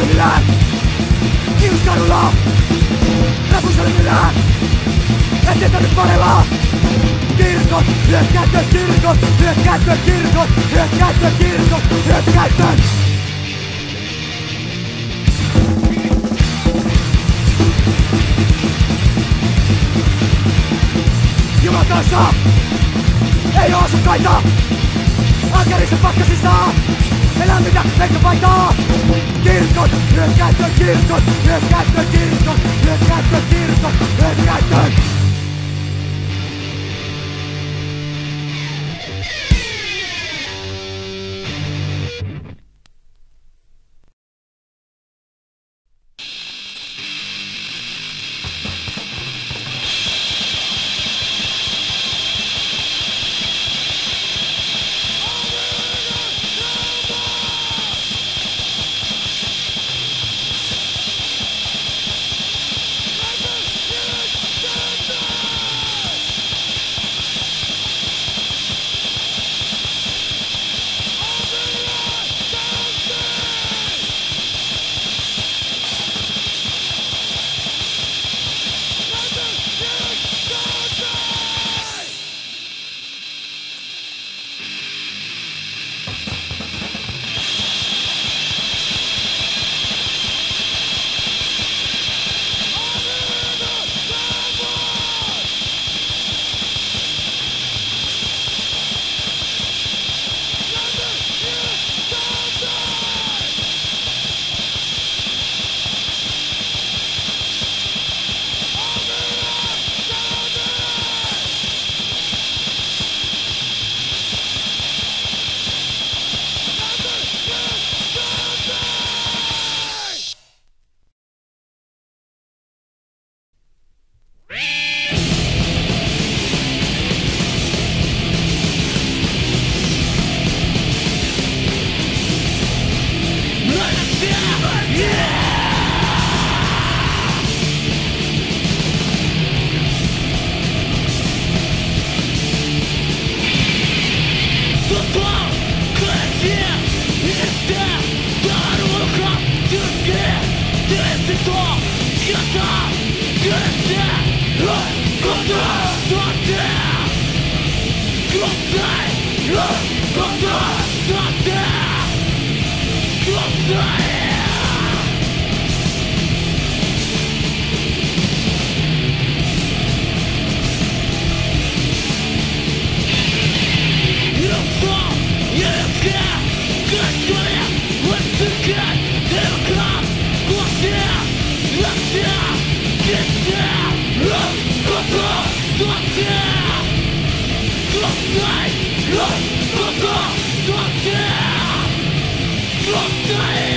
propio mirar y lado. la fuerza de mirar el de parela kirkon, rescate, kirkon, hyökkäätkö kirkon, hyökkäätkö kirkon, hyökkäätkö Jumalan kanssa ei oo asukkaita, ankarissa pakkasissa elä minä, eikö paitaa! Kirkon, hyökkäyttöön kirkon, hyökkäyttöön kirkon, hyökkäyttöön kirkon, Yeah.